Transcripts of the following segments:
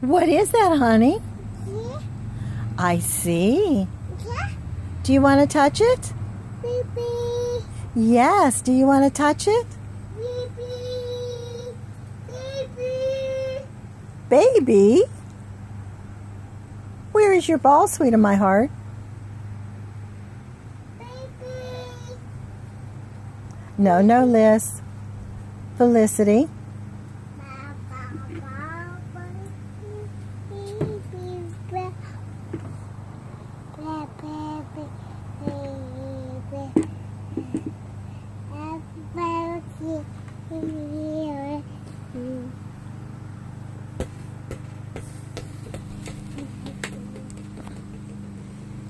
What is that, honey? Yeah. I see. Yeah. Do you want to touch it? Baby. Yes. Do you want to touch it? Baby. Baby. Baby? Where is your ball, sweet of my heart? Baby. No, no, Liz. Felicity.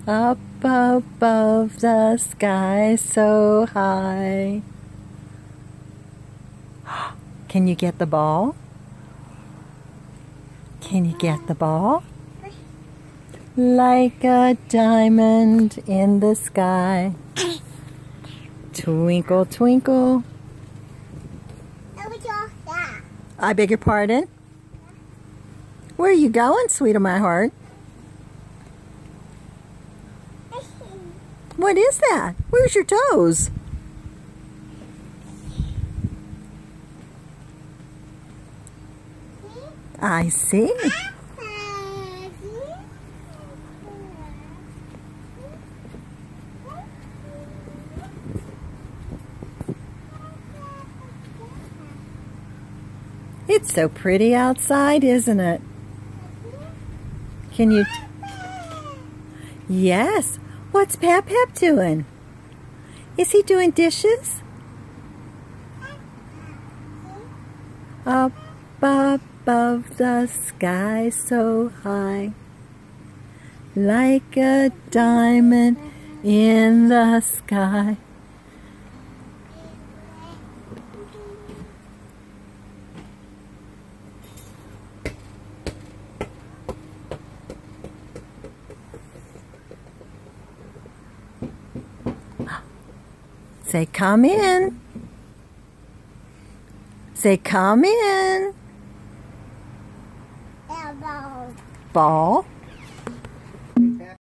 Up above the sky so high. Can you get the ball? Can you get the ball? Like a diamond in the sky. Twinkle, twinkle. I beg your pardon? Where are you going, sweet of my heart? What is that? Where's your toes? I see. It's so pretty outside, isn't it? Can you... Yes. What's Pap Pap doing? Is he doing dishes? Up above the sky so high Like a diamond in the sky Say, come in. Say, come in. Elbow. Ball.